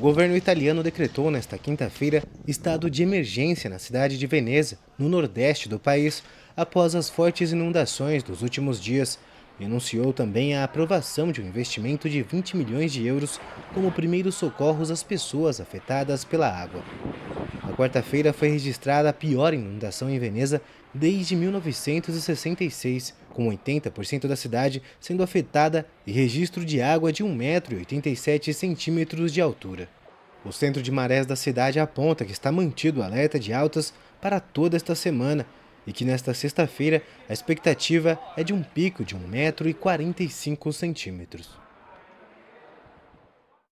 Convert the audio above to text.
O governo italiano decretou nesta quinta-feira estado de emergência na cidade de Veneza, no nordeste do país, após as fortes inundações dos últimos dias e anunciou também a aprovação de um investimento de 20 milhões de euros como primeiros socorros às pessoas afetadas pela água. Quarta-feira foi registrada a pior inundação em Veneza desde 1966, com 80% da cidade sendo afetada e registro de água de 1,87 m de altura. O centro de marés da cidade aponta que está mantido alerta de altas para toda esta semana e que nesta sexta-feira a expectativa é de um pico de 1,45 m.